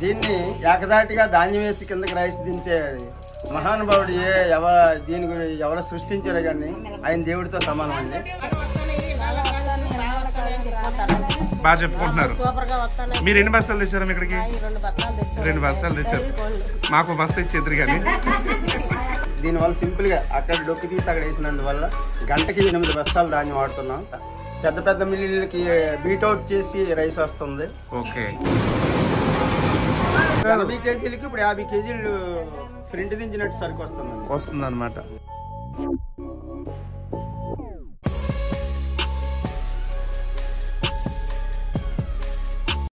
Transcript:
దీన్ని ఏకదాటిగా ధాన్యం వేసి కిందకి రైస్ దించే మహానుభావుడు ఏ ఎవ దీని గురి ఎవరు సృష్టించారో కానీ ఆయన దేవుడితో సమానం అండి. బాగా చెప్పుకుంటున్నారు. మీరు ఎన్ని బస్తాలు తెచ్చారు ఇక్కడికి? రెండు బస్తాలు తెచ్చారు. మాకు బస్తా ఇచ్చేద్దరు కానీ దీనివల్ల సింపుల్గా అక్కడ డొక్కు తీసి అక్కడ వేసినందువల్ల గంటకి ఎనిమిది బస్తాలు ధాన్యం వాడుతున్నాం. పెద్ద పెద్ద మిల్లులకి బీట్అవుట్ చేసి రైస్ వస్తుంది. ఓకే. ఎనభై కేజీలకి ఇప్పుడు యాభై కేజీలు ఫ్రంట్ దించినట్టు సరికి వస్తుందండి. వస్తుంది అనమాట